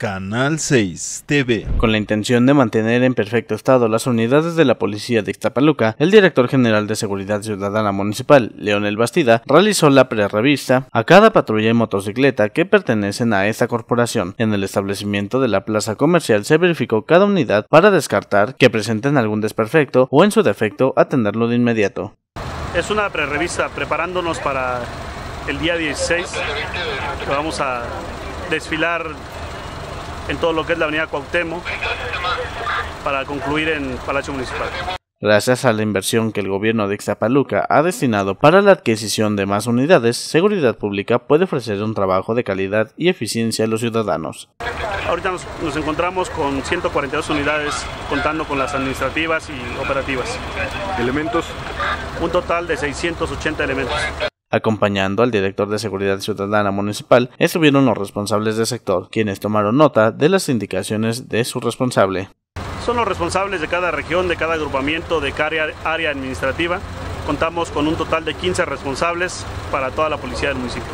Canal 6 TV. Con la intención de mantener en perfecto estado las unidades de la policía de Ixtapaluca, el director general de Seguridad Ciudadana Municipal, Leonel Bastida, realizó la prerrevista a cada patrulla y motocicleta que pertenecen a esta corporación. En el establecimiento de la plaza comercial se verificó cada unidad para descartar que presenten algún desperfecto o en su defecto atenderlo de inmediato. Es una prerrevista preparándonos para el día 16 que vamos a desfilar en todo lo que es la avenida Cuauhtémoc para concluir en Palacio Municipal. Gracias a la inversión que el gobierno de Ixtapaluca ha destinado para la adquisición de más unidades, Seguridad Pública puede ofrecer un trabajo de calidad y eficiencia a los ciudadanos. Ahorita nos, nos encontramos con 142 unidades, contando con las administrativas y operativas. ¿Elementos? Un total de 680 elementos. Acompañando al director de Seguridad Ciudadana Municipal estuvieron los responsables del sector, quienes tomaron nota de las indicaciones de su responsable. Son los responsables de cada región, de cada agrupamiento, de cada área administrativa. Contamos con un total de 15 responsables para toda la policía del municipio.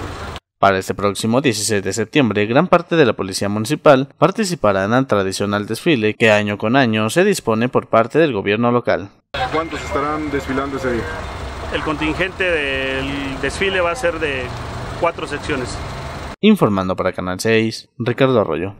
Para este próximo 16 de septiembre, gran parte de la Policía Municipal participará en el tradicional desfile que año con año se dispone por parte del gobierno local. ¿Cuántos estarán desfilando ese día? El contingente del desfile va a ser de cuatro secciones. Informando para Canal 6, Ricardo Arroyo.